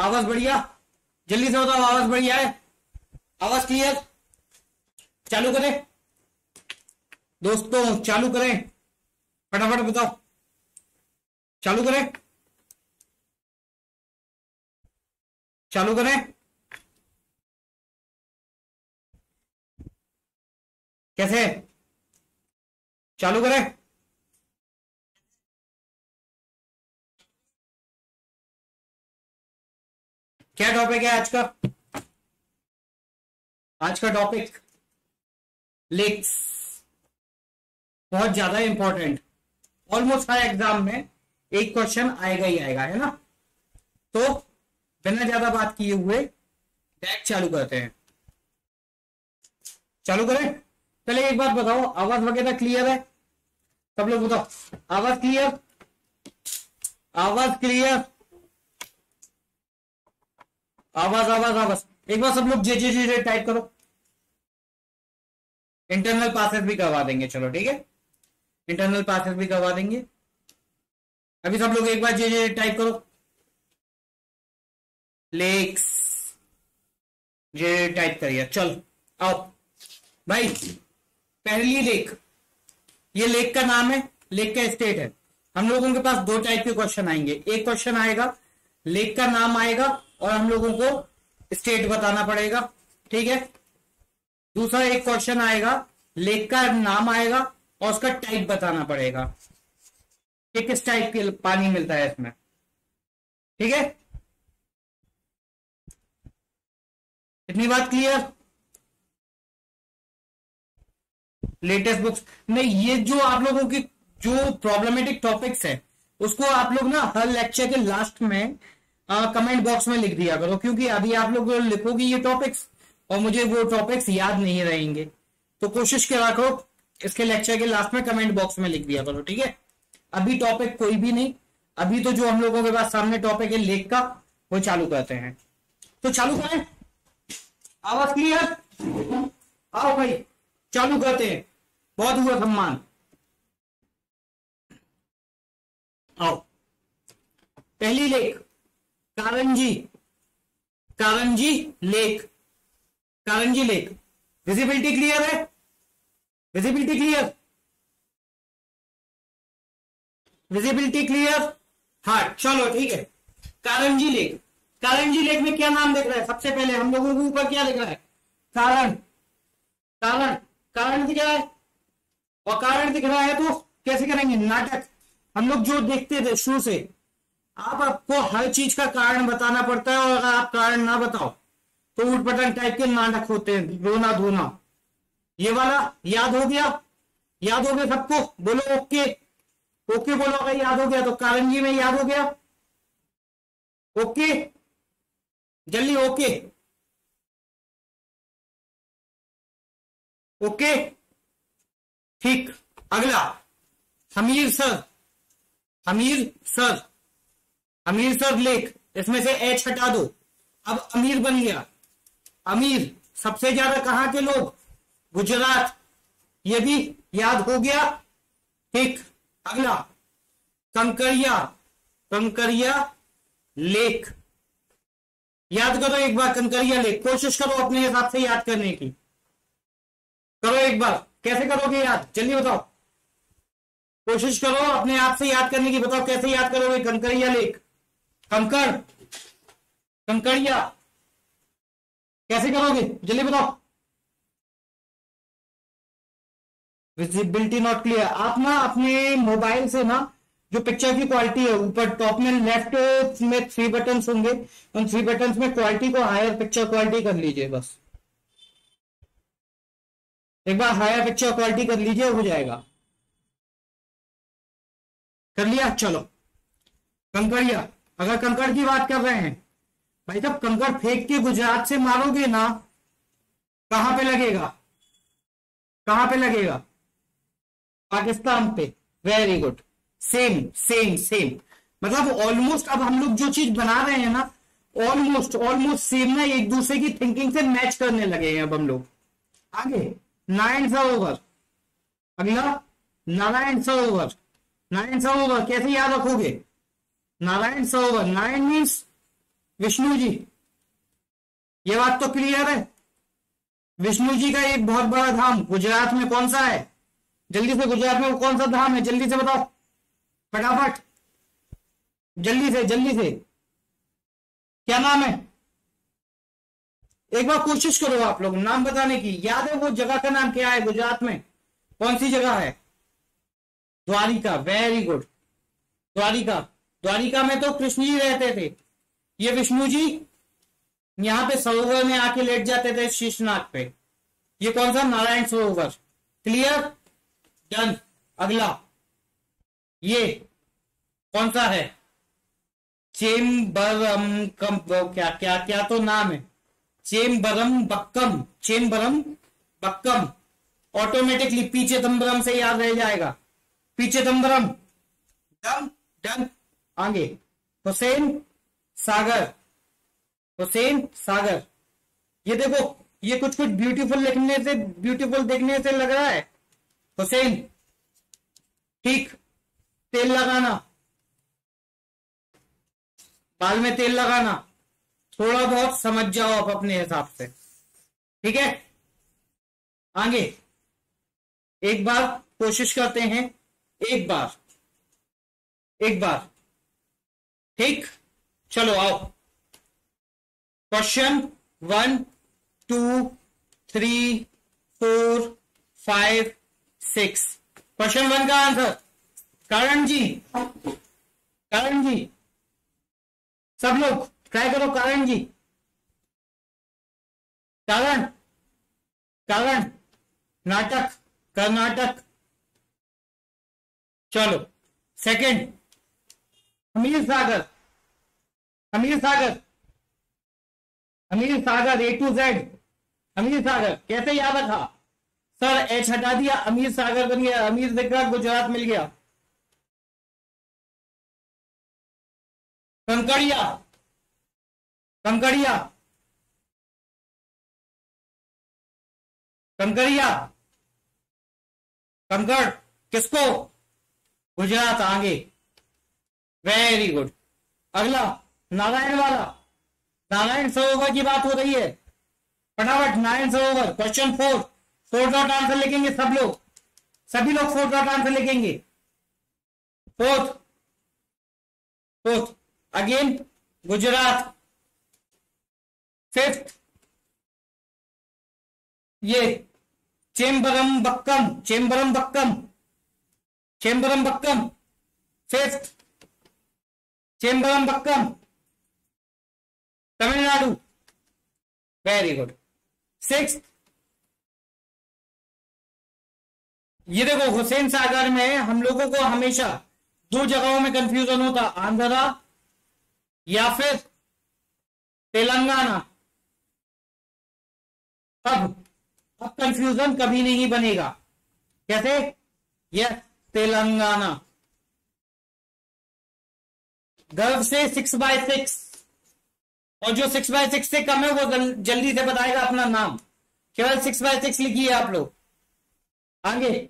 आवाज़ बढ़िया? जल्दी से बताओ, आवाज़ बढ़िया है? आवाज़ क्लियर चालू करें। दोस्तों, चालू करें। फटाफट बताओ। चालू करें। चालू करें। कैसे? चालू करें। क्या टॉपिक है आज का? आज का टॉपिक लेक्स बहुत ज़्यादा इंपॉर्टेंट ऑलमोस्ट हर एग्ज़ाम में एक क्वेश्चन आएगा ही आएगा, है ना? तो बिना ज़्यादा बात किए हुए बैक चालू करते हैं। चालू करें। पहले एक बात बताओ, आवाज़ वगैरह क्लियर है? सब लोग बताओ। आवाज़ क्लियर आवाज़ क्लियर आवाज़ आवाज़ आवाज़। एक बार सब लोग J J J J type करो। इंटरनल पासेस भी करवा देंगे, चलो, ठीक है? इंटरनल पासेस भी करवा देंगे। अभी सब लोग एक बार जे जे टाइप करो। लेक्स जे टाइप करिए। चल, आओ। भाई, पहली लेक ये लेक का नाम है लेक का स्टेट है। हम लोगों के पास दो टाइप के क्वेश्चन आएँगे। एक क्वेश्चन आएगा लेक का नाम आएगा और हम लोगों को स्टेट बताना पड़ेगा, ठीक है? दूसरा एक क्वेश्चन आएगा लेक का नाम आएगा और उसका टाइप बताना पड़ेगा। कि किस टाइप के पानी मिलता है इसमें? ठीक है? इतनी बात क्लियर लेटेस्ट बुक्स नहीं, ये जो आप लोगों की, जो प्रॉब्लमेटिक टॉपिक्स है, उसको आप लोग ना हर लेक्चर के लास्ट में कमेंट बॉक्स में लिख दिया करो, क्योंकि अभी आप लोग लिखोगे ये टॉपिक्स और मुझे वो टॉपिक्स याद नहीं रहेंगे। तो कोशिश करा करो, इसके लेक्चर के लास्ट में कमेंट बॉक्स में लिख दिया करो, ठीक है? अभी टॉपिक कोई भी नहीं, अभी तो जो हम लोगों के पास सामने टॉपिक है लेख का, वो चालू करते हैं। तो चालू करें। आवाज़ क्लियर आओ भाई, चालू करते हैं। बहुत हुआ सम्मान। आओ। पहली lake Karanji Karanji lake Karanji lake. Visibility clear है? विजिबिलिटी क्लियर विजिबिलिटी क्लियर हाँ चलो, ठीक है। कारंजी लेक। कारंजी लेक में क्या नाम देख रहा है? सबसे पहले हम लोगों के ऊपर क्या दिख रहा है? कारण। कारण। कारण दिख रहा है? और कारण दिख रहा है तो कैसे करेंगे? नाटक। हम लोग जो देखते थे शुरू से आप आपको हर चीज़ का कारण बताना पड़ता है और अगर आप कारण ना बताओ तो उठ पटन टाइप के नाटक होते हैं, रोना धोना। ये वाला याद हो गया? याद हो गया सबको? बोलो, ओके। ओके बोलो, अगर याद हो गया तो कारण जी में याद हो गया। ओके? जल्दी, ओके। ओके? ठीक। अगला हमीर सर। हमीर सर। अमीर सर लेख, इसमें से एच हटा दो। अब अमीर बन गया। अमीर, सबसे ज़्यादा कहाँ के लोग? गुजरात। ये भी याद हो गया? ठीक, अगला। कंकरिया कंकरिया लेख। याद करो एक बार कंकरिया लेख। कोशिश करो अपने हिसाब से याद करने की। करो एक बार। कैसे करोगे याद? जल्दी बताओ। कोशिश करो अपने आप से याद करने की। बताओ कैसे याद करोगे? कंकरिया लेख। कंकड़ कंकड़िया। कैसे करोगे? जल्दी बताओ। विजिबिलिटी नॉट क्लियर आप ना अपने मोबाइल से ना जो पिक्चर की क्वालिटी है, ऊपर टॉप में लेफ़्ट में थ्री बटन्स होंगे, उन थ्री बटन्स में क्वालिटी को हायर पिक्चर क्वालिटी कर लीजिए बस। एक बार हायर पिक्चर क्वालिटी कर लीजिए, हो जाएगा। कर लिया? चलो। कंकड़िया। अगर कंकड़ की बात कर रहे हैं, भाई जब कंकड़ फेंक के गुजरात से मारोगे ना, कहाँ पे लगेगा? कहाँ पे लगेगा? पाकिस्तान पे। Very good same same same मतलब ऑलमोस्ट अब हम लोग जो चीज़ बना रहे हैं ना ऑलमोस्ट ऑलमोस्ट सेम ना, एक दूसरे की थिंकिंग से मैच करने लगे हैं अब हम लोग। आगे नारायण सरोवर अगला, नारायण सरोवर। नारायण सरोवर, कैसे याद रखोगे? नारायण सरोवर, नारायण मीन्स विष्णु जी ये बात तो क्लियर है। विष्णु जी का एक बहुत बड़ा धाम गुजरात में कौन सा है? जल्दी से गुजरात में वो कौन सा धाम है? जल्दी से बताओ। फटाफट। जल्दी से जल्दी से। क्या नाम है? एक बार कोशिश करो आप लोग, नाम बताने की। याद है वो जगह का नाम क्या है गुजरात में? कौन सी जगह है? Dwarika very good Dwarika. Dwarika में तो कृष्ण जी रहते थे। ये विष्णु जी यहाँ पे सरोवर में आके लेट जाते थे शीशनाथ पे। ये कौन सा? नारायण सरोवर। क्लियर डन अगला। ये कौन सा है? चेम्बरम कम क्या क्या क्या तो नाम है। चेम्बरम बक्कम। चेम्बरम बक्कम। ऑटोमेटिकली पीछे तंबरम से याद रह जाएगा। पीछे तंबरम डन डन आगे। हुसैन सागर। हुसैन सागर। ये देखो, ये कुछ कुछ ब्यूटीफुल लिखने से ब्यूटीफुल देखने से लग रहा है। हुसैन, ठीक, तेल लगाना। बाल में तेल लगाना। थोड़ा बहुत समझ जाओ आप अपने हिसाब से। ठीक है? आगे। एक बार कोशिश करते हैं। एक बार। एक बार। ठीक? चलो आओ। Question one two three four five six question one का आंसर कारण जी कारण जी सब लोग ट्राई करो कारण जी कारण कारण नाटक। कर्नाटक। चलो। सेकंड अमीर सागर। अमीर सागर। अमीर सागर ए टू जेड अमीर सागर, कैसे याद रखा? सर एच हटा दिया, अमीर सागर बन गया, अमीर दिख गुजरात मिल गया। कंकड़िया। कंकड़िया। कंकड़िया। कंकड़, किसको? गुजरात आगे। वेरी गुड अगला। नारायण वाला। नारायण सरोवर की बात हो रही है। फटाफट, Narayan Sarovar question four four dot answer लिखेंगे सब लोग। सभी लोग फोर डॉट आंसर लिखेंगे। Fourth fourth again Gujarat. Fifth ये, Chembarambakkam Chembarambakkam Chembarambakkam. Fifth Chembarambakkam. Tamil Nadu very good six ये देखो, हुसैन सागर में हम लोगों को हमेशा दो जगहों में कंफ्यूजन होता, आंध्रा या फिर तेलंगाना। अब अब कंफ्यूजन कभी नहीं बनेगा। कैसे? यह तेलंगाना। गर्व से सिक्स बाय सिक्स और जो सिक्स बाय सिक्स से कम है, वो जल्दी से बताएगा अपना नाम। केवल सिक्स बाय सिक्स लिखिए आप लोग। आगे।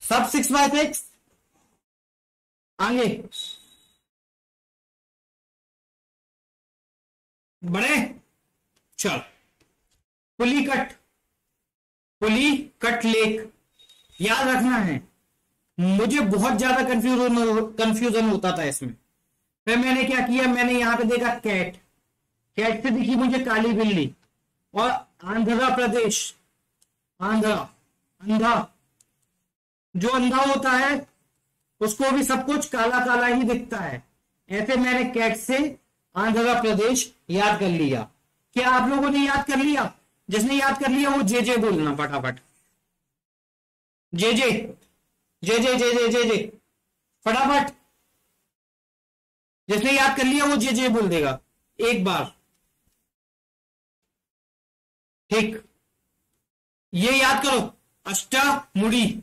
सब सिक्स बाय सिक्स आगे। बड़े? चल। Pulicat. Pulicat lake. याद रखना है। मुझे बहुत ज़्यादा कंफ्यूजन कंफ्यूजन होता था इसमें। फिर मैंने क्या किया? मैंने यहाँ पे देखा कैट कैट से दिखी मुझे काली बिल्ली। और आंध्र प्रदेश। आंध्र। अंधा। जो अंधा होता है, उसको भी सब कुछ काला काला ही दिखता है। ऐसे मैंने कैट से आंध्र प्रदेश याद कर लिया। क्या आप लोगों ने याद कर लिया? जिसने याद कर लिया, वो जे जे बोलना फटाफट। जे J J J J J J जे। फटाफट। जिसने याद कर लिया, वो जे जे बोल देगा। एक बार। ठीक। ये याद करो। अष्टा मुड़ी।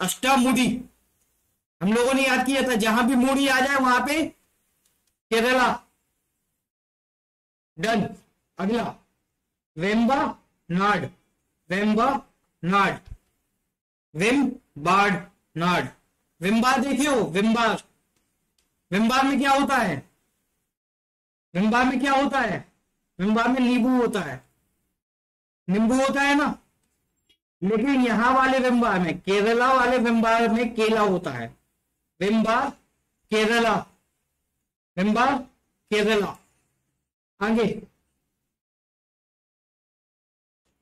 अष्टा मुड़ी। हम लोगों ने याद किया था, जहाँ भी मुड़ी आ जाए, वहाँ पे केरला। डन। अगला। वेम्बा नाड। वेम्बा नाड। वेम बाड नाड विम्बार देखियो, विम्बार। विम्बार में क्या होता है? विम्बार में क्या होता है? विम्बार में नींबू होता है। नींबू होता है ना? लेकिन यहाँ वाले विम्बार में, केरला वाले विम्बार में केला होता है। विम्बार, केरला। विम्बार, केरला। आगे।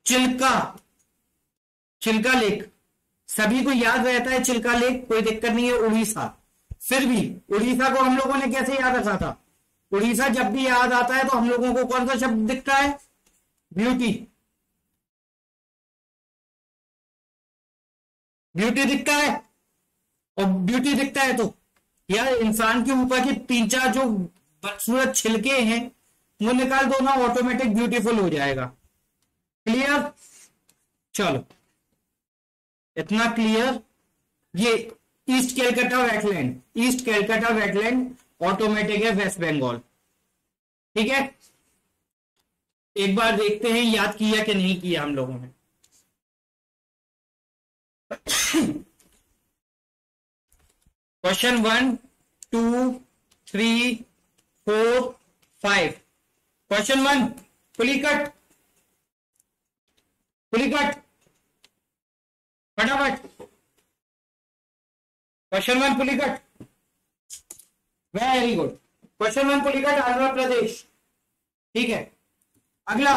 चिल्का। चिल्का लेक। सभी को याद रहता है चिल्का लेक, कोई दिक्कत नहीं है, उड़ीसा। फिर भी, उड़ीसा को हम लोगों ने कैसे याद रखा था? उड़ीसा जब भी याद आता है तो हम लोगों को कौन सा शब्द दिखता है? ब्यूटी। ब्यूटी दिखता है, और ब्यूटी दिखता है तो यार इंसान के ऊपर के तीन चार जो बदसूरत छिलके हैं, वो निकाल दो ना ऑटोमेटिक ब्यूटीफुल हो जाएगा। क्लियर चलो। इतना क्लियर ये East Calcutta wetland East Calcutta wetland automatic है वेस्ट बंगाल ठीक है? एक बार देखते हैं, याद किया कि नहीं किया हम लोगों ने। Question one two three four five question one Pulicat Pulicat फटाफट। Question one Pulicat very good question one Pulicat Andhra Pradesh ठीक है। अगला।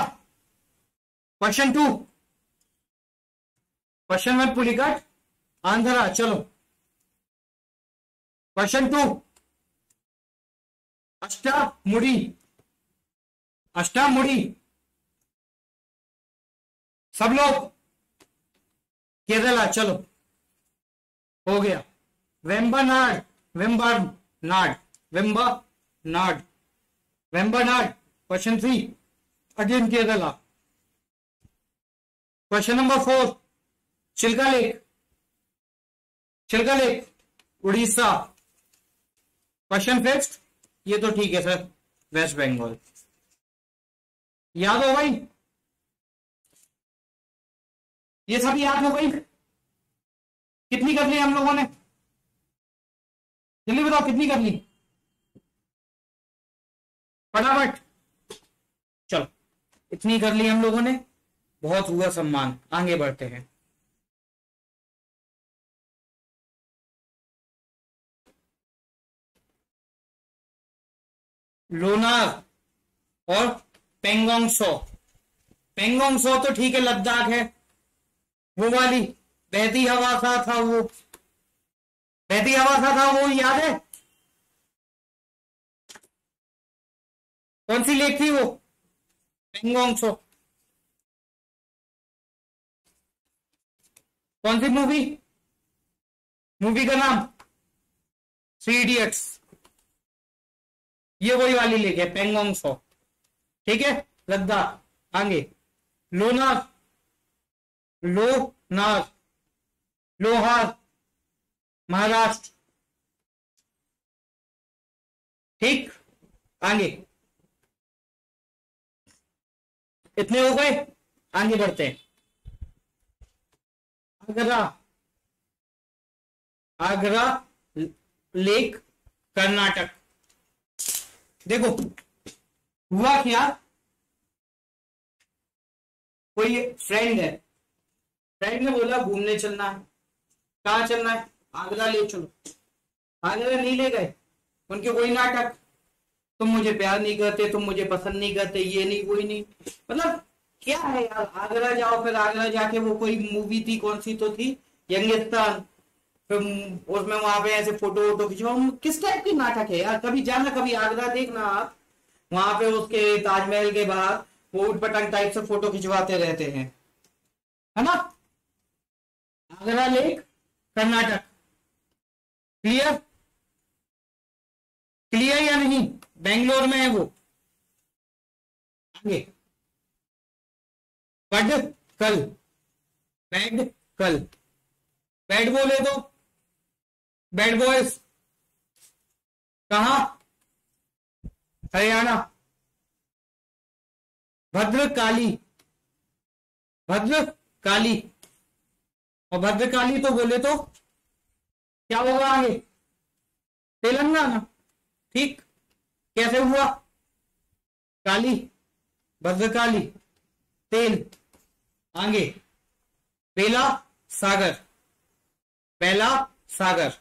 Question two question one Pulicat Andhra चलो। क्वेश्चन टू अष्टा मुड़ी अष्टा मुड़ी सब लोग केरला, चलो। हो गया। Vembanad Vembanad Vembanad, Vembanad question three again Kerala. Question number four Chilika lake. Chilika lake, Orissa. Question fixed ये तो ठीक है सर वेस्ट बंगाल याद हो भाई? ये सब याद हो गई? कितनी कर ली हम लोगों ने? जल्दी बताओ, कितनी कर ली? फटाफट। चलो, इतनी कर ली हम लोगों ने। बहुत हुआ सम्मान। आगे बढ़ते हैं। लोनार और पेंगोंग सो पेंगोंग सो तो ठीक है, लद्दाख है। वो वाली बहती हवा सा था वो। बहती हवा सा था वो, याद है? कौन सी लेख थी वो? पेंगोंग सो कौन सी मूवी? मूवी का नाम थ्री इडियट्स। ये वही वाली लेख है पेंगोंग सो ठीक है? लद्दाख, आगे। लोनार। लोनार लोहार, महाराष्ट्र। ठीक? आगे। इतने हो गए? आगे बढ़ते हैं। आगरा। आगरा लेक, कर्नाटक। देखो, हुआ क्या? कोई फ्रेंड है। फ्रेंड ने बोला, घूमने चलना है। कहा चलना है? आगरा ले चलो। आगरा नहीं ले गए? उनके कोई नाटक? तुम मुझे प्यार नहीं करते, तुम मुझे पसंद नहीं करते, ये नहीं कोई नहीं। मतलब क्या है यार? आगरा जाओ, फिर आगरा जाके वो कोई मूवी थी, कौन सी तो थी? यंगिस्तान फिर उसमें वहाँ पे ऐसे फ़ोटो वोटो खिंचवाओ किस टाइप की नाटक है यार? कभी जाना, कभी आगरा देखना आप। वहाँ पे उसके ताजमहल के बाहर वो उठ पटंग टाइप से फ़ोटो खिंचवाते रहते हैं। है ना? Agara lake, Karnataka. Clear clear या नहीं? बेंगलोर में है वो। आगे। बड कल। बैड कल। बैड बोले तो बैड बॉयज़ कहा? हरियाणा। भद्रकाली। भद्रकाली। और भद्रकाली तो बोले तो क्या होगा आगे? तेलंगाना। ठीक। कैसे हुआ? काली। भद्रकाली। तेल। आगे। बेला सागर। बेला सागर।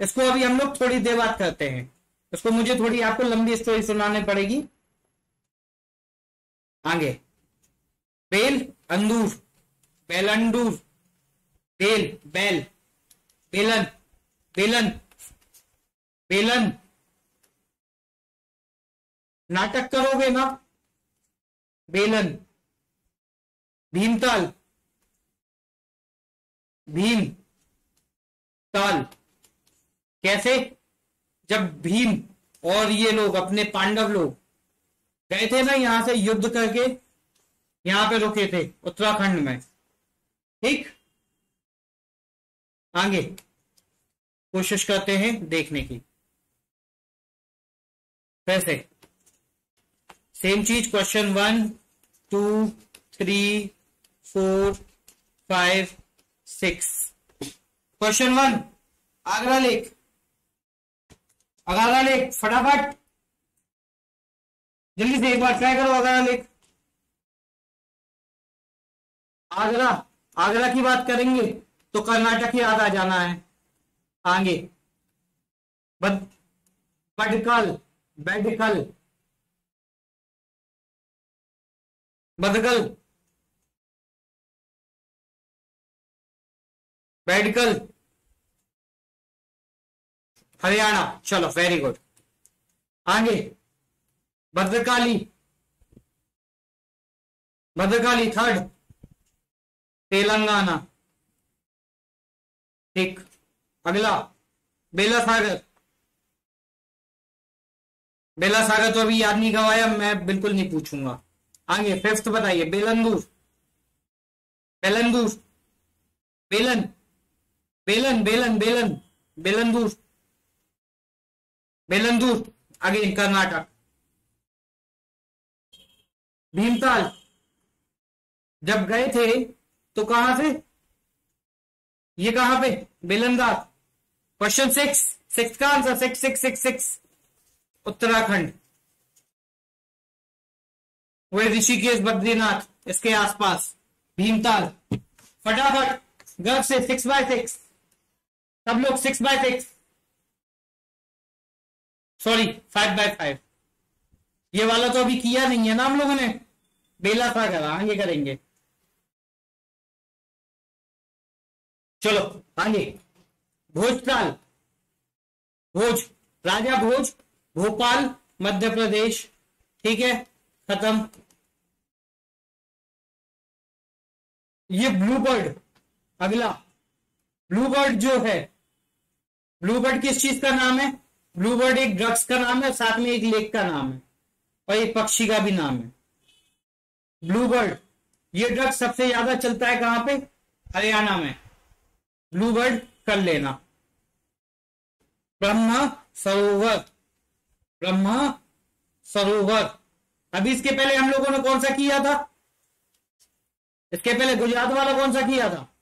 इसको अभी हम लोग थोड़ी देर बात करते हैं। इसको मुझे थोड़ी, आपको लंबी स्टोरी सुनानी पड़ेगी। आगे। बेल अंदूर बेलंदूर बेल, बैल, बेलन बेलन बेलन। नाटक करोगे ना? बेलन, भीमताल भीम ताल कैसे? जब भीम और ये लोग, अपने पांडव लोग, गए थे ना यहाँ से युद्ध करके, यहाँ पे रुके थे, उत्तराखंड में। ठीक? आगे। कोशिश करते हैं देखने की। वैसे सेम चीज़ question one two three four five six question one Agara lake Agara lake फटाफट। जल्दी से एक बार ट्राई करो आगरा लेक आगरा आगरा की बात करेंगे। तो कर्नाटक याद आ जाना है। आगे। बद बडकल बेडकल बदगल बेडकल हरियाणा। चलो वेरी गुड आगे। भद्रकाली। भद्रकाली थर्ड तेलंगाना। ठीक अगला बेला सागर बेला सागर तो अभी याद नहीं गवाया, मैं बिल्कुल नहीं पूछूँगा। आगे फिफ्थ बताइए बेलंदूर बेलंदूर बेलन। बेलन बेलन बेलन। बेलंदूर बेलंदूर अगेन कर्नाटक। भीमताल। जब गए थे तो कहाँ से? ये कहाँ पे? बेलंदार क्वेश्चन सिक्स सिक्स का answer six six six six Uttarakhand. वे ऋषिकेश, बद्रीनाथ, इसके आसपास। भीमताल। फटाफट। गर्व से सिक्स बाय सिक्स सब लोग six by six sorry five by five ये वाला तो अभी किया नहीं है ना हम लोगों ने? बेला सागर आगे करेंगे। चलो, आगे। भोजताल भोज, राजा भोज, भोपाल, मध्य प्रदेश। ठीक है, खत्म। ये ब्लू बर्ड, अगला। ब्लू बर्ड जो है, ब्लू बर्ड किस चीज़ का नाम है? ब्लू बर्ड एक ड्रग्स का नाम है साथ में एक लेक का नाम है और एक पक्षी का भी नाम है। ब्लू बर्ड, ये ड्रग्स सबसे ज़्यादा चलता है कहाँ पे? हरियाणा में। ब्लू कर लेना। ब्रह्मा सरोवर। ब्रह्मा सरोवर। अभी इसके पहले हम लोगों ने कौन सा किया था? इसके पहले गुजरात वाला कौन सा किया था?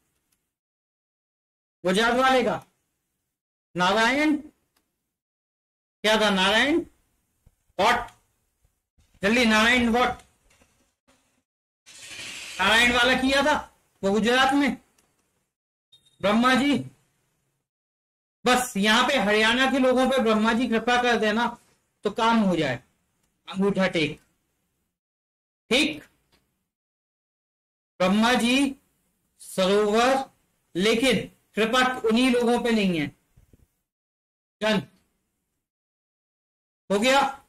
गुजरात वाले का। नारायण? क्या था नारायण? वॉट जल्दी नारायण वॉट नारायण वाला किया था? वो गुजरात में? ब्रह्मा जी। बस यहाँ पे हरियाणा के लोगों पे ब्रह्मा जी कृपा कर देना तो काम हो जाए। अंगूठा टेक। ठीक? ब्रह्मा जी, सरोवर, लेकिन कृपा उन्हीं लोगों पे नहीं है। चंद। हो गया?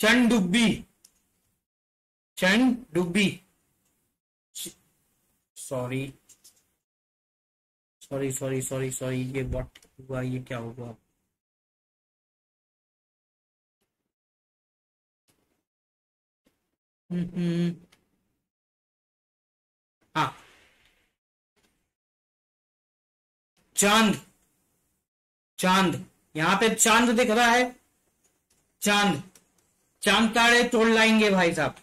Chand Dubbi. Chand Dubbi. Sorry. Sorry sorry sorry sorry ये व्हाट हुआ, ये क्या हुआ? हम्म हाँ। चाँद। चाँद। यहाँ पे चाँद दिख रहा है। चाँद। चाँद तारे तोड़ लाएँगे भाई साहब।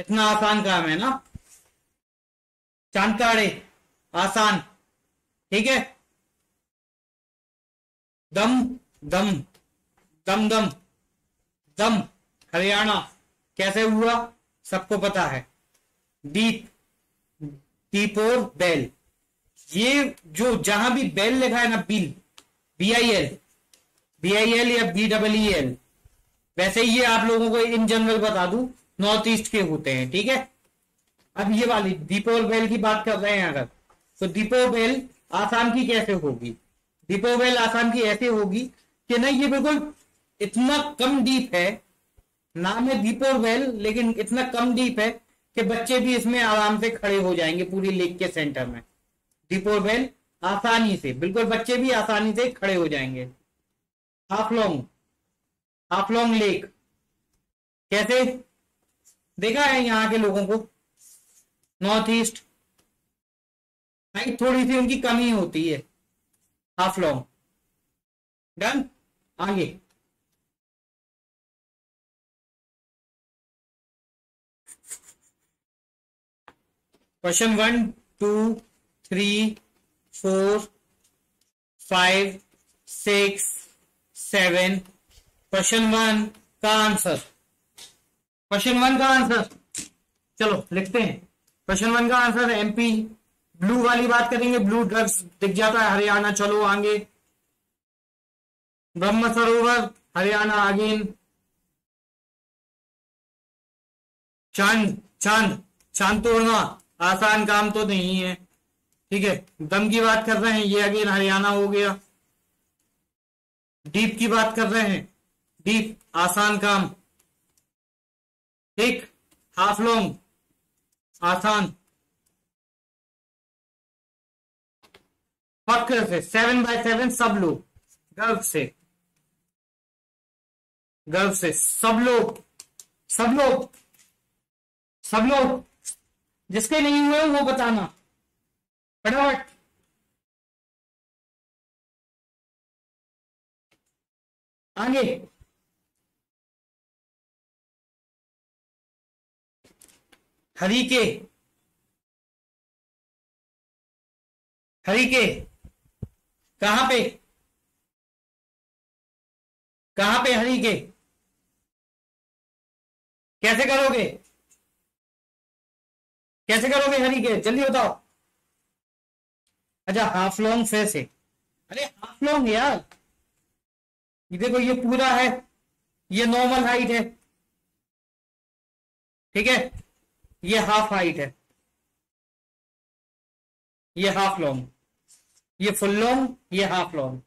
इतना आसान काम है ना? चाँद तारे आसान। ठीक है? दम दम दम दम दम, हरियाणा, कैसे हुआ? सबको पता है। दीप, दीपोर, बैल। ये जो जहाँ भी बैल लिखा है ना beel B I L B I L या बी डबल ई एल वैसे ये आप लोगों को इन जनरल बता दू नॉर्थ ईस्ट के होते हैं, ठीक है? अब ये वाली दीपोर बेल की बात कर रहे हैं अगर तो दीपोर बेल आसाम की कैसे होगी? दीपोर बेल आसाम की ऐसे होगी कि ना ये बिल्कुल इतना कम डीप है। नाम है दीपोर बेल लेकिन इतना कम डीप है कि बच्चे भी इसमें आराम से खड़े हो जाएँगे पूरी लेक के सेंटर में। दीपोर बेल आसानी से, बिल्कुल बच्चे भी आसानी से खड़े हो जाएँगे। हाफलोंग हाफलोंग लेक कैसे? देखा है यहाँ के लोगों को? नॉर्थ ईस्ट हाइट थोड़ी सी उनकी कमी होती है। हाफ़ लॉन्ग डन आगे। Question one two three four five six seven question one का आंसर क्वेश्चन वन का आंसर चलो, लिखते हैं। क्वेश्चन वन का आंसर एमपी ब्लू वाली बात करेंगे ब्लू ड्रग्स दिख जाता है, हरियाणा चलो आगे। ब्रह्म सरोवर, हरियाणा अगेन चाँद चाँद चाँद तोड़ना, आसान काम तो नहीं है। ठीक है दम की बात कर रहे हैं, ये अगेन हरियाणा हो गया। डीप की बात कर रहे हैं डीप आसान काम। ठीक हाफ़ लॉन्ग आसान। फक्र से सेवन बाय सेवन सब लोग। गर्व से। गर्व से। सब लोग। सब लोग। सब लोग। जिसके नहीं हुए वो बताना। फटाफट। आगे। हरी के। हरी के। कहाँ पे? कहाँ पे हरी के? कैसे करोगे? कैसे करोगे हरी के? जल्दी बताओ। अच्छा हाफ़ लॉन्ग फिर से। अरे हाफ़ लॉन्ग यार। ये देखो, ये पूरा है। ये नॉर्मल हाइट है। ठीक है? ये हाफ़ हाइट है। ये हाफ़ लॉन्ग ये फुल लॉन्ग ये हाफ़ लॉन्ग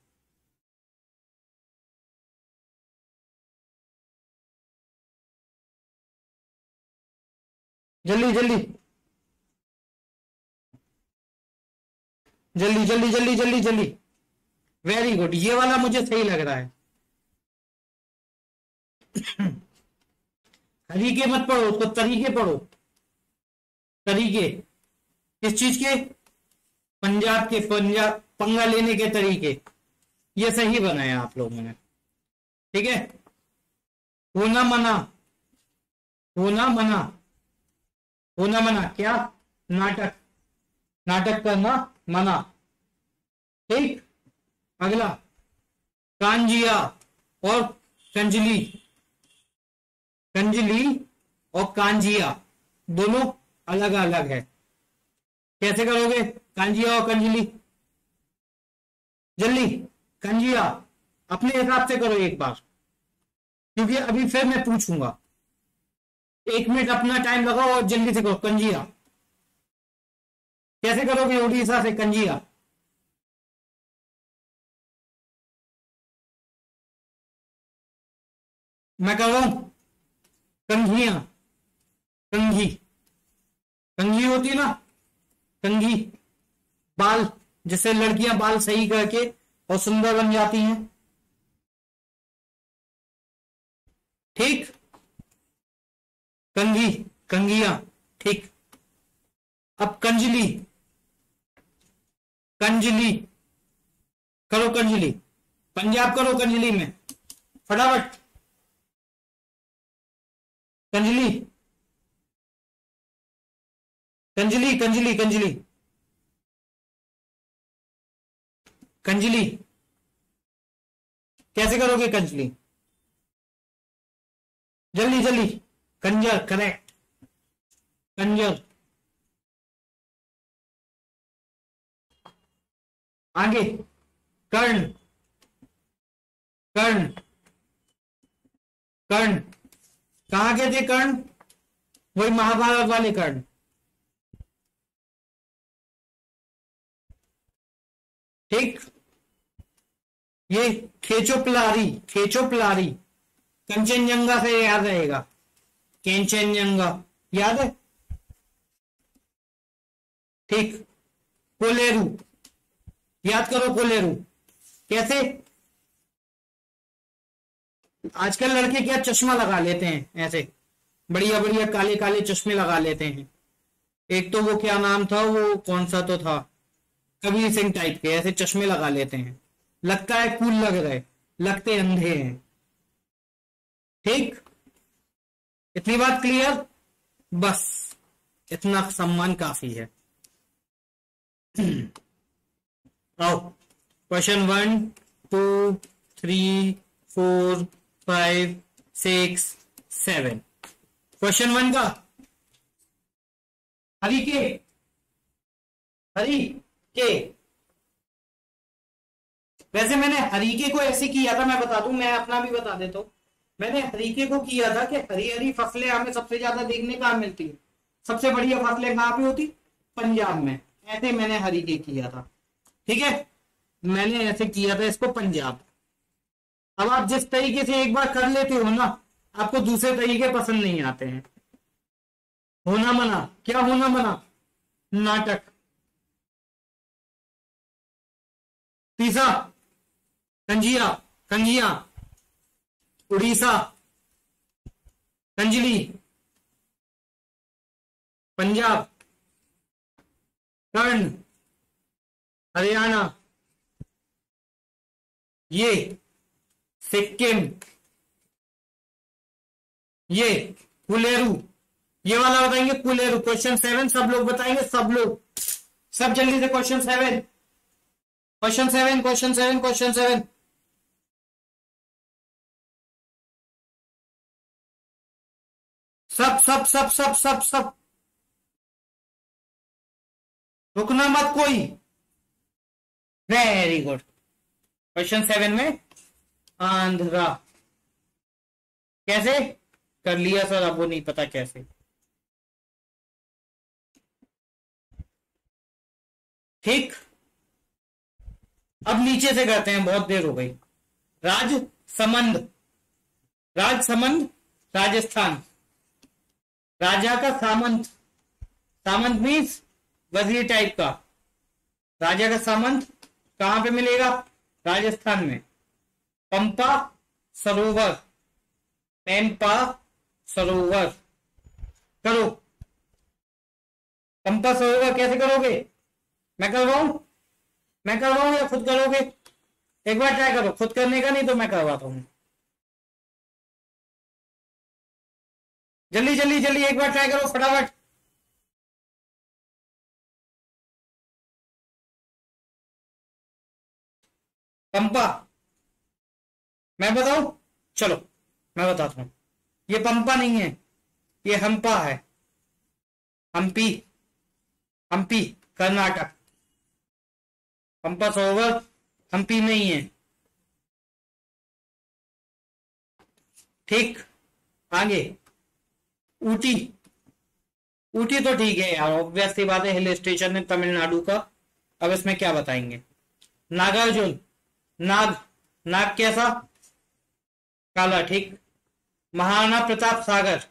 जल्दी जल्दी। जल्दी जल्दी जल्दी जल्दी जल्दी। वेरी गुड ये वाला मुझे सही लग रहा है। हरीके मत पढ़ो, उसको तरीके पढ़ो। तरीके। किस चीज़ के? पंजाब के, पंजाब। पंगा लेने के तरीके। ये सही बनाया आप लोगों ने। ठीक है? होना मना। होना मना। होना मना। क्या? नाटक। नाटक करना मना। ठीक? अगला। कांजिया और कंजली। कंजली और कांजिया। दोनों अलग अलग है। कैसे करोगे? कांजिया और कंजली। जल्दी, कंजिया, अपने हिसाब से करो एक बार। क्योंकि अभी फिर मैं पूछूँगा। एक मिनट अपना टाइम लगाओ और जल्दी से करो, कंजिया। कैसे करोगे उड़ीसा से कंजिया? मैं कर रहा हूँ। कंघिया कंघी। कंघी होती है ना? कंघी, बाल। जिससे लड़कियाँ बाल सही करके और सुंदर बन जाती हैं। ठीक? कंघी, कंघिया, ठीक। अब कंजली। कंजली। करो कंजली। पंजाब करो कंजली में। फटाफट। कंजली। कंजली कंजली कंजली। कंजली। कैसे करोगे कंजली? जल्दी जल्दी। कंजर करेक्ट कंजर। आगे। कर्ण। कर्ण। कर्ण। कहाँ के थे कर्ण? वही महाभारत वाले कर्ण। ठीक? ये खेचो पिलारी कंचनजंगा से याद रहेगा। केंचनजंगा। याद है? ठीक। कोलेरू। याद करो कोलेरू। कैसे? आजकल लड़के क्या चश्मा लगा लेते हैं? ऐसे। बढ़िया बढ़िया, काले काले चश्मे लगा लेते हैं। एक तो वो क्या नाम था? वो कौन सा तो था? कबीर सिंह टाइप के, ऐसे चश्मे लगा लेते हैं। लगता है कूल लग रहे, लगते अंधे हैं। ठीक? इतनी बात क्लियर बस, इतना सम्मान काफ़ी है। आओ question one two three four five six seven question one का। हरी के। हरी के। वैसे मैंने हरीके को ऐसे किया था, मैं बता दू, मैं अपना भी बता देता हूँ। मैंने हरीके को किया था कि हरी हरी फ़सलें हमें सबसे ज़्यादा देखने कहा मिलती है? सबसे बढ़िया फ़सलें कहाँ पे होती? पंजाब में। ऐसे मैंने हरीके किया था। ठीक है? मैंने ऐसे किया था इसको पंजाब। अब आप जिस तरीके से एक बार कर लेते हो ना, आपको दूसरे तरीके पसंद नहीं आते हैं। होना मना। क्या होना मना? नाटक। तीसरा कंजिया कंगिया उड़ीसा कंजली पंजाब, कर्ण, हरियाणा, ये, सिक्किम, ये, कुलेरू, ये वाला बताएँगे, कुलेरू क्वेश्चन सेवन सब लोग बताएँगे, सब लोग, सब जल्दी से question seven question seven question seven question seven सब सब सब सब सब सब। रुकना मत कोई। वेरी गुड क्वेश्चन सेवन में आंध्रा। कैसे? कर लिया सर, अब वो नहीं पता कैसे। ठीक। अब नीचे से करते हैं, बहुत देर हो गई। राज समंद राज समंद राजस्थान। राजा का सामंत। सामंत मीन्स वज़ीर टाइप का। राजा का सामंत कहाँ पे मिलेगा? राजस्थान में। पंपा सरोवर। पेम्पा सरोवर। करो। पंपा सरोवर कैसे करोगे? मैं करवाऊं मैं करवाऊं या खुद करोगे? एक बार ट्राई करो। खुद करने का नहीं तो मैं करवाता हूँ। जल्दी जल्दी जल्दी, एक बार ट्राई करो, फटाफट। पंपा, मैं बताऊँ? चलो, मैं बताता हूँ। ये पंपा नहीं है, ये हम्पा है। हम्पी हम्पी कर्नाटक। पंपा सरोवर हम्पी में ही है। ठीक, आगे। ऊटी। ऊटी तो ठीक है यार ऑब्वियस बात है हिल स्टेशन है तमिलनाडु का। अब इसमें क्या बताएँगे? नागार्जुन, नाग नाग कैसा? काला, ठीक। Maharana Pratap Sagar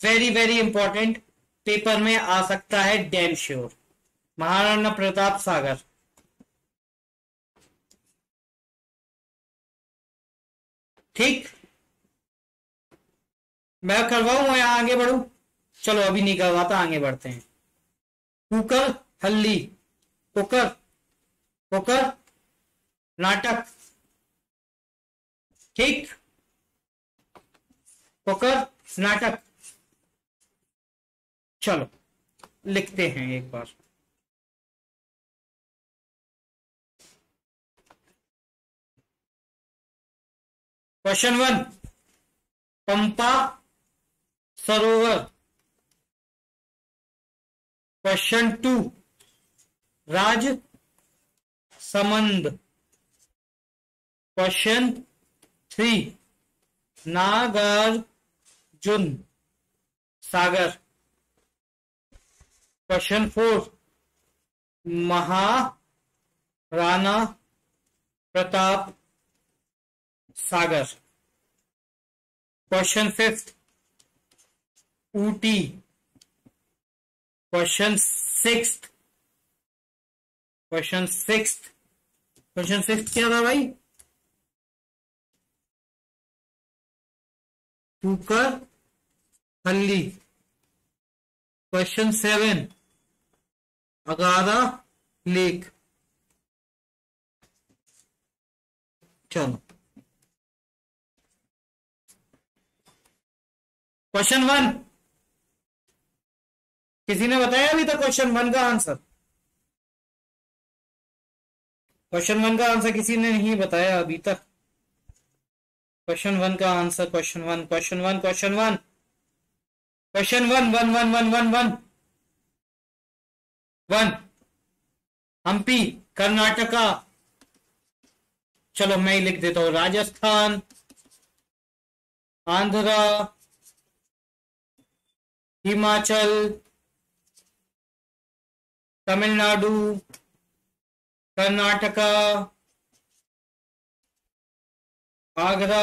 very very important paper में आ सकता है डैम श्योर महाराणा प्रताप सागर। ठीक। मैं करवाऊ या आगे बढ़ू? चलो, अभी नहीं करवाता, आगे बढ़ते हैं। कुकर, हल्ली। कुकर कुकर, नाटक। ठीक? कुकर, नाटक। चलो, लिखते हैं एक बार। Question one, Pampa Sarovar question two Raj Samand question three Nagarjuna Sagar question four Maharana Pratap Sagar question fifth Ooty. Question six question six question six क्या था भाई? Kukkarahalli. Question seven Agara lake. चलो। Question one किसी ने बताया अभी तक question one का आंसर क्वेश्चन वन का आंसर किसी ने नहीं बताया अभी तक? क्वेश्चन वन का answer question one question one question one question one one one one one one one Hampi Karnataka चलो मैं ही लिख देता हूँ, राजस्थान, आंध्रा, हिमाचल तमिलनाडु, कर्नाटका, आगरा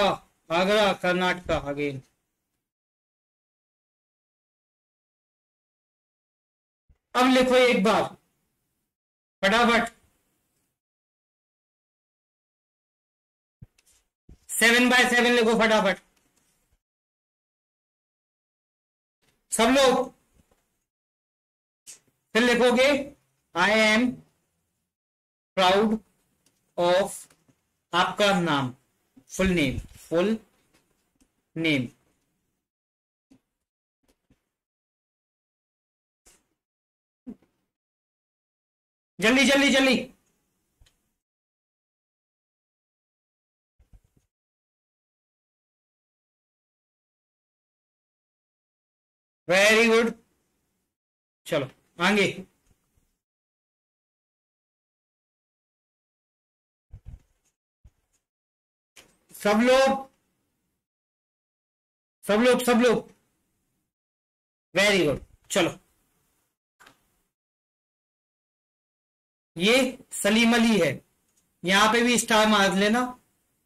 आगरा, कर्नाटका अगेन अब लिखो एक बार। फटाफट। सेवन बाय सेवन लिखो फटाफट। सब लोग फिर लिखोगे आई एम प्राउड ऑफ़ आपका नाम फुल नेम फुल नेम जल्दी जल्दी जल्दी। वेरी गुड चलो। आगे सब लोग सब लोग सब लोग। वेरी गुड चलो। ये सलीम अली है। यहाँ पे भी स्टार मार लेना।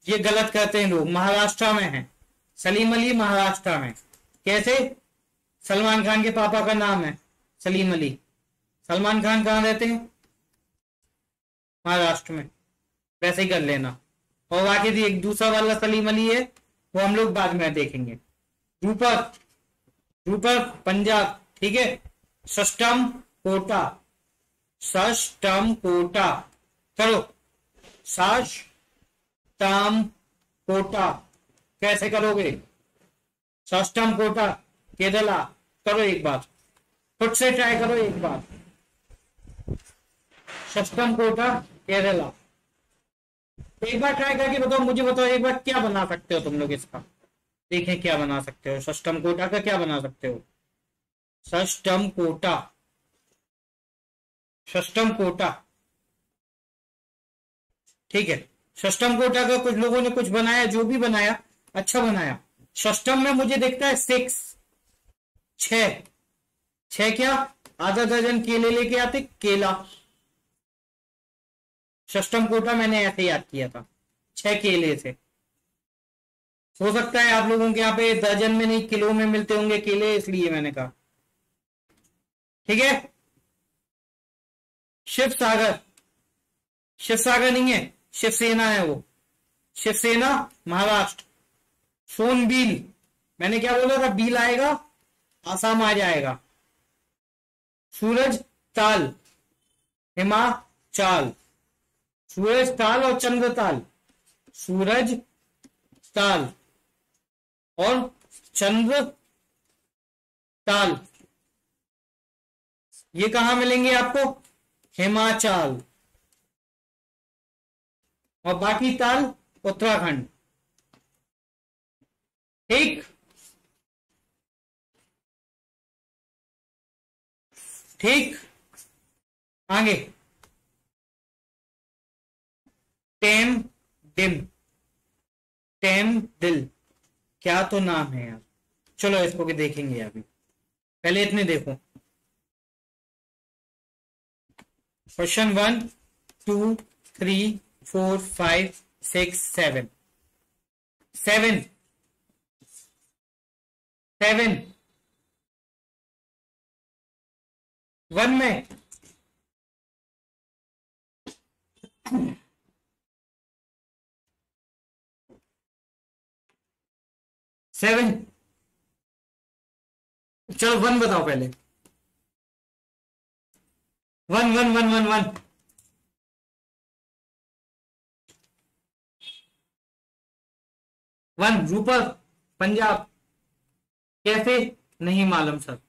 ये गलत कहते हैं लोग। महाराष्ट्र में है। सलीम अली महाराष्ट्र में। कैसे? सलमान खान के पापा का नाम है। सलीम अली। सलमान खान कहाँ रहते हैं? महाराष्ट्र में। वैसे ही कर लेना। और बाकी एक दूसरा वाला सलीम अली है, वो हम लोग बाद में देखेंगे। रूपक रूपक, पंजाब, ठीक है? सष्टम कोटा। सष्टम कोटा। चलो। सष्टम कोटा। कैसे करोगे? सष्टम कोटा, केरला। करो एक बार। खुद से ट्राई करो एक बार। सष्टम कोटा केरला। एक बार ट्राई करके बताओ, मुझे बताओ, एक बार क्या बना सकते हो तुम लोग इसका? देखें क्या बना सकते हो। सष्टम कोटा का क्या बना सकते हो? सष्टम कोटा सष्टम कोटा ठीक है। सष्टम कोटा का कुछ लोगों ने कुछ बनाया, जो भी बनाया अच्छा बनाया। सष्टम में मुझे देखता है सिक्स छ क्या? आधा दर्जन केले लेके आते, केला। षष्टम कोटा मैंने ऐसे याद किया था, छह केले से हो सकता है आप लोगों के यहाँ पे दर्जन में नहीं, किलो में मिलते होंगे केले, इसलिए मैंने कहा। ठीक है? शिव सागर शिव सागर नहीं है, शिवसेना है वो। शिवसेना, महाराष्ट्र। सोन बील मैंने क्या बोला था? बील आएगा, आसाम आ जाएगा। सूरज ताल हिमाचल। सूरज ताल और चंद्र ताल। सूरज ताल और चंद्र ताल। ये कहा मिलेंगे आपको? हिमाचल। और बाकी ताल उत्तराखंड। ठीक। ठीक। आगे। टेम डिम। टेम दिल। क्या तो नाम है यार। चलो इसको भी देखेंगे अभी। पहले इतने देखो। Question one, two, three, four, five, six, seven. Seven. Seven. One में। सेवन चलो वन बताओ पहले। One one one one one one Ropar Punjab कैसे? नहीं मालूम, सर।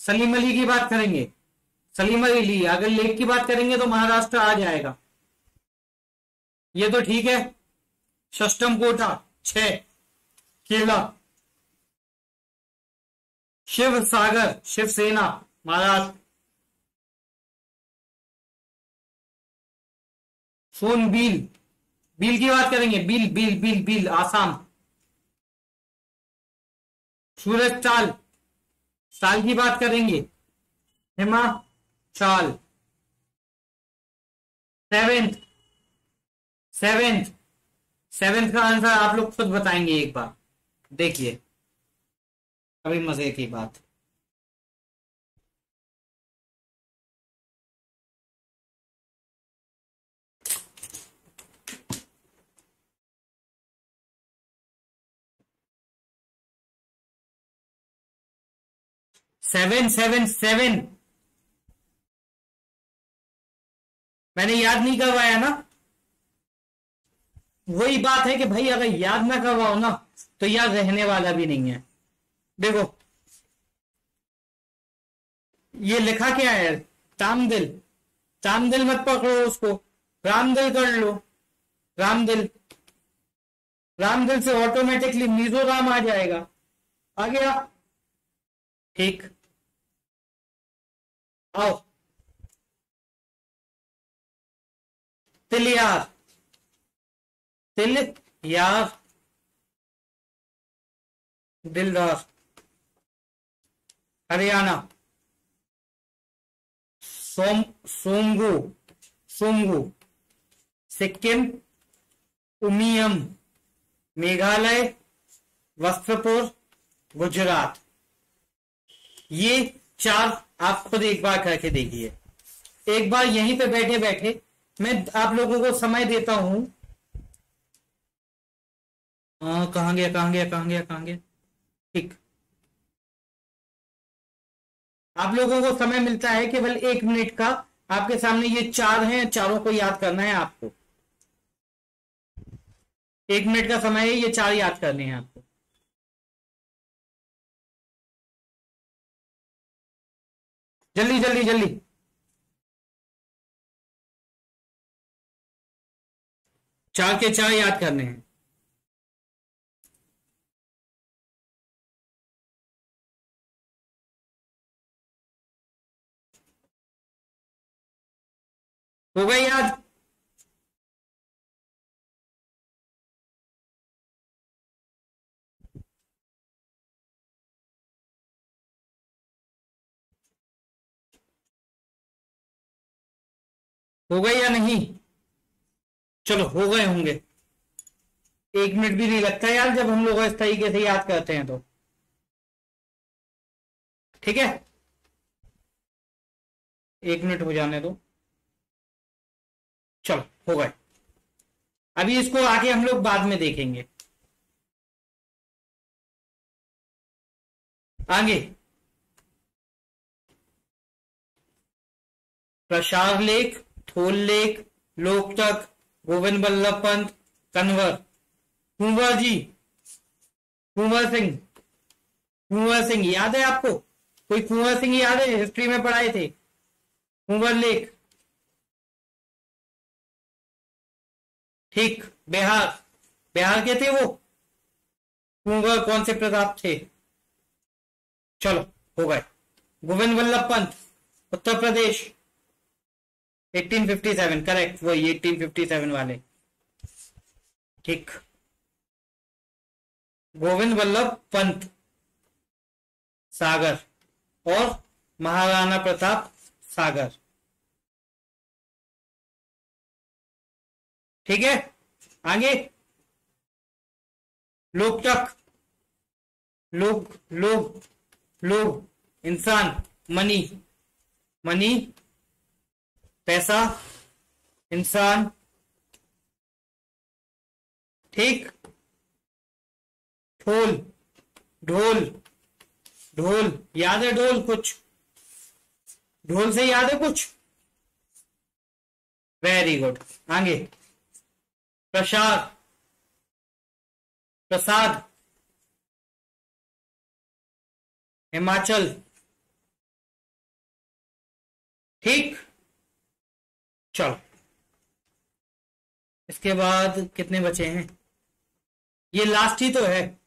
सलीम अली की बात करेंगे। सलीम अली अगर लेक की बात करेंगे तो महाराष्ट्र आ जाएगा। ये तो ठीक है। षष्टम कोटा छ केला। शिव सागर शिवसेना महाराष्ट्र सोन बील। बील की बात करेंगे। बील बील बील बील, आसाम। सूरज चाल। साल की बात करेंगे। हिमा चाल सेवेंथ। सेवेंथ। सेवेंथ का आंसर आप लोग खुद बताएँगे एक बार। देखिए। अभी मज़े की बात। सेवन सेवन सेवन मैंने याद नहीं करवाया ना। वही बात है कि भाई अगर याद ना करवाओ ना तो याद रहने वाला भी नहीं है। देखो। ये लिखा क्या है? तामदिल। तामदिल मत पकड़ो उसको। रामदिल कर लो। रामदिल। रामदिल से ऑटोमेटिकली मिजोराम आ जाएगा। आ गया। ठीक। आओ। तिल यार तिल यार। दिलदार। हरियाणा। सोम सोमगु सोमगु सिक्किम, उमियम। मेघालय, वस्त्रपुर, गुजरात। ये चार आप खुद एक बार करके देखिए। एक बार यहीं पे बैठे बैठे मैं आप लोगों को समय देता हूँ, कहा गया कहा गया कहा गया कहा गया? ठीक। आप लोगों को समय मिलता है केवल एक मिनट का। आपके सामने ये चार हैं, चारों को याद करना है आपको। एक मिनट का समय है, ये चार याद करने हैं आपको। जल्दी जल्दी जल्दी। चार के चार याद करने हैं। हो गई याद? हो गए या नहीं? चलो, हो गए होंगे। एक मिनट भी नहीं लगता यार, जब हम लोग इस तरीके से याद करते हैं तो। ठीक है? एक मिनट हो जाने दो। चलो, हो गए। अभी इसको आगे हम लोग बाद में देखेंगे। आगे। प्रसार लेख थोल लेख लोकतक गोविंद बल्लभ पंत कन्वर। कुंवर जी, कुंवर सिंह। कुंवर सिंह, याद है आपको? कोई कुंवर सिंह याद है? हिस्ट्री में पढ़ाए थे। कुंवर लेख ठीक, बिहार। बिहार के थे वो? कुंवर कौन से प्रताप थे? चलो, हो गए। गोविंद वल्लभ पंत, उत्तर प्रदेश। 1857 करेक्ट वही 1857 वाले। ठीक। गोविंद वल्लभ पंत, सागर। और महाराणा प्रताप सागर। ठीक है? आगे। लोकटक लोग लोग लोग। इंसान, मनी। मनी, पैसा। इंसान। ठीक। ढोल। ढोल। ढोल। याद है ढोल कुछ? ढोल से याद है कुछ? वेरी गुड आगे। प्रसाद। प्रसाद। हिमाचल। ठीक। चलो। इसके बाद कितने बचे हैं? ये लास्ट ही तो है।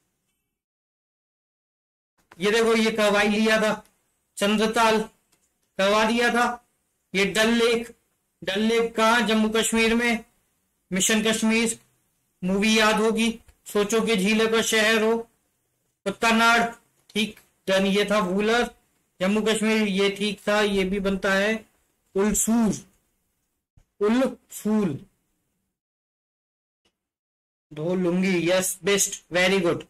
ये देखो, ये करवाई लिया था। चंद्रताल करवा दिया था। ये डल लेक। डल लेक कहा? जम्मू कश्मीर में। मिशन कश्मीर, मूवी याद होगी। सोचो कि झील का शहर हो। कुत्तानाड़ ठीक डन ये था वूलर जम्मू कश्मीर, ये ठीक था, ये भी बनता है। उलसूर उलसूल दो lungi yes best very good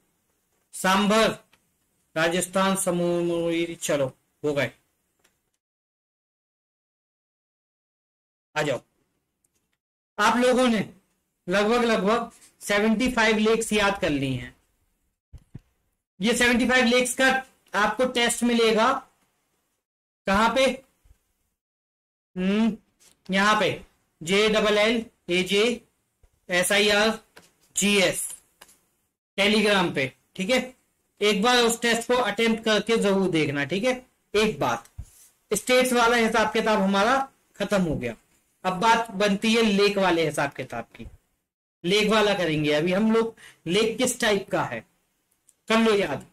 Sambhar, Rajasthan समूह चलो, हो गए। आ जाओ। आप लोगों ने लगभग लगभग 75 लेक्स याद कर ली हैं। ये 75 लेक्स का आपको टेस्ट मिलेगा। कहाँ पे? हम्म यहाँ पे। J double L, A J, S I R, G S. Telegram पे, ठीक है? एक बार उस टेस्ट को अटेम्प्ट करके ज़रूर देखना, ठीक है? एक बात। स्टेट्स वाला हिसाब किताब हमारा खत्म हो गया। अब बात बनती है लेक वाले हिसाब किताब की। लेक वाला करेंगे। अभी हम लोग, लेक किस टाइप का है? कर लो याद।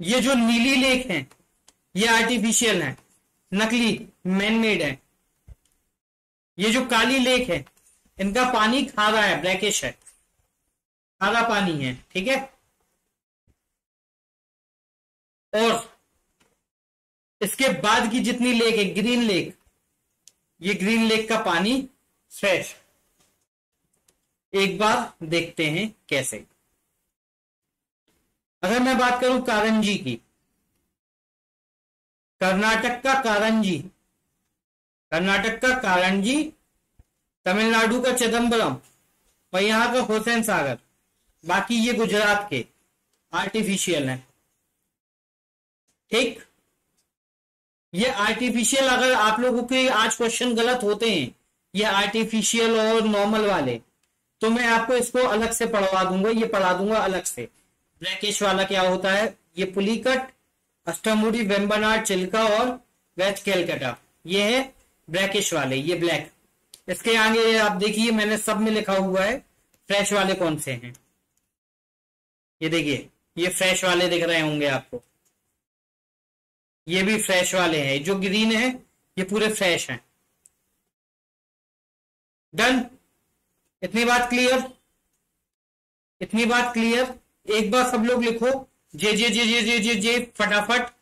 ये जो नीली लेक है, ये आर्टिफिशियल है, नकली मैनमेड है। ये जो काली लेक है, इनका पानी खारा है ब्लैकिश है। खारा पानी है, ठीक है? और इसके बाद की जितनी लेक है ग्रीन लेक ये ग्रीन लेक का पानी फ्रेश एक बार देखते हैं कैसे। अगर मैं बात करूँ कारंजी की, कर्नाटक का कारंजी, कर्नाटक का कारंजी, तमिलनाडु का चिदम्बरम और यहाँ का हुसैन सागर। बाकी ये गुजरात के आर्टिफिशियल है। ठीक? ये आर्टिफिशियल अगर आप लोगों के आज क्वेश्चन गलत होते हैं, ये आर्टिफिशियल और नॉर्मल वाले तो मैं आपको इसको अलग से पढ़वा दूँगा, ये पढ़ा दूँगा अलग से। ब्लैकिश वाला क्या होता है? ये पुलिकट, अष्टमुड़ी, वेम्बनाड, चिल्का और वेस्ट कैलकटा। ये है ब्लैकिश वाले, ये ब्लैक इसके आगे आप देखिए, मैंने सब में लिखा हुआ है फ्रेश वाले कौन से हैं? ये देखिए, ये फ्रेश वाले दिख रहे होंगे आपको। ये भी फ्रेश वाले हैं। जो ग्रीन है, ये पूरे फ्रेश हैं। डन इतनी बात क्लियर इतनी बात क्लियर एक बार सब लोग लिखो। जे J J J J J जे, फटाफट।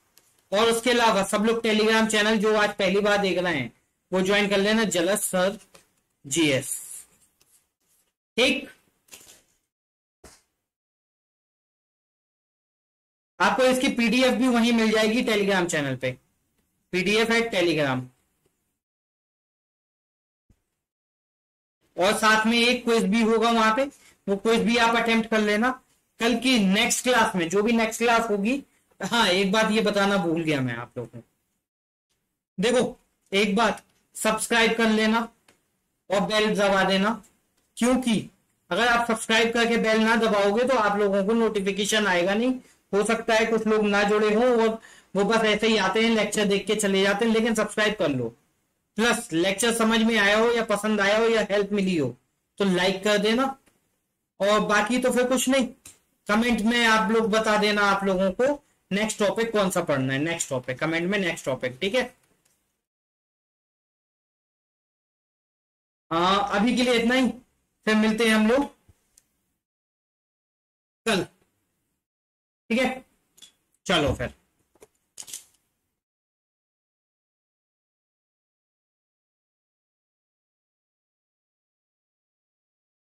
और उसके अलावा सब लोग टेलीग्राम चैनल जो आज पहली बार देख रहे हैं, वो ज्वाइन कर लेना जलस सर जीएस ठीक? आपको इसकी पीडीएफ भी वहीं मिल जाएगी टेलीग्राम चैनल पे। पीडीएफ है टेलीग्राम और साथ में एक क्विज भी होगा वहाँ पे। वो क्विज भी आप अटेम्प्ट कर लेना। कल की नेक्स्ट क्लास में, जो भी नेक्स्ट क्लास होगी हाँ एक बात ये बताना भूल गया मैं आप लोगों को। देखो, एक बात सब्सक्राइब कर लेना और बेल दबा देना। क्योंकि अगर आप सब्सक्राइब करके बेल ना दबाओगे तो आप लोगों को नोटिफिकेशन आएगा नहीं। हो सकता है कुछ लोग ना जुड़े हों और वो बस ऐसे ही आते हैं लेक्चर देख के चले जाते हैं, लेकिन सब्सक्राइब कर लो। प्लस लेक्चर समझ में आया हो या पसंद आया हो या हेल्प मिली हो तो लाइक कर देना। और बाकी तो फिर कुछ नहीं। कमेंट में आप लोग बता देना आप लोगों को नेक्स्ट टॉपिक कौन सा पढ़ना है। नेक्स्ट टॉपिक कमेंट में नेक्स्ट टॉपिक ठीक है? हाँ अभी के लिए इतना ही। फिर मिलते हैं हम लोग कल। ठीक है? चलो फिर।